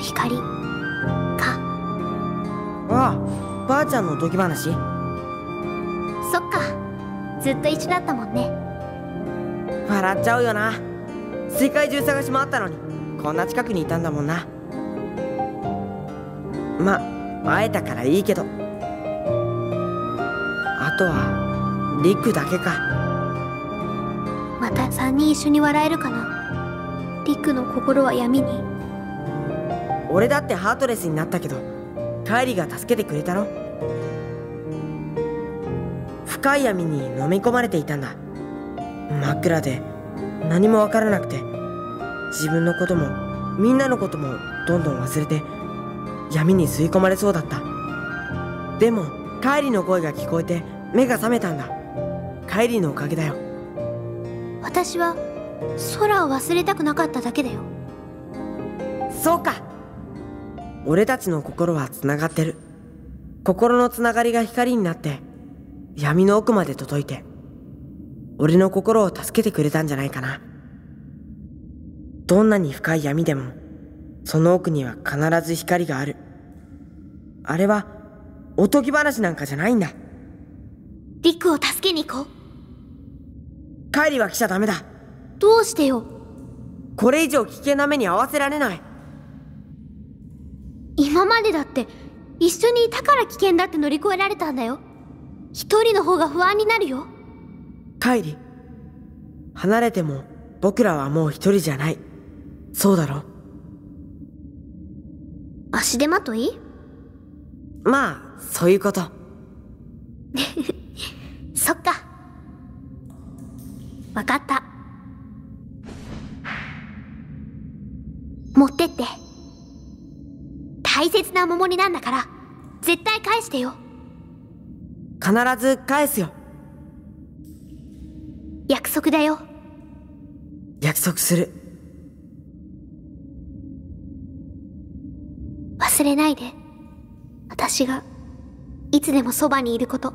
光？か。ああばあちゃんのおとぎ話？そっか。ずっと一緒だったもんね。笑っちゃうよな。世界中探し回ったのに。こんな近くにいたんだもんな。ま会えたからいいけど。あとはリクだけか。また3人一緒に笑えるかな？リクの心は闇に俺だってハートレスになったけどカイリが助けてくれたろ？深い闇に飲み込まれていたんだ。真っ暗で何もわからなくて。自分のこともみんなのこともどんどん忘れて闇に吸い込まれそうだった。でもカイリの声が聞こえて目が覚めたんだ。カイリのおかげだよ。私は空を忘れたくなかっただけだよ。そうか俺たちの心はつながってる。心のつながりが光になって闇の奥まで届いて俺の心を助けてくれたんじゃないかな。どんなに深い闇でもその奥には必ず光がある。あれはおとぎ話なんかじゃないんだ。リクを助けに行こう。帰りは来ちゃダメだ。どうしてよ。これ以上危険な目に遭わせられない今までだって一緒にいたから危険だって乗り越えられたんだよ。一人の方が不安になるよ。帰り離れても僕らはもう一人じゃない。そうだろ足手まとい？まあそういうこと。そっか。わかったなお守りなんだから。絶対返してよ。必ず返すよ。約束だよ。約束する。忘れないで。私がいつでもそばにいること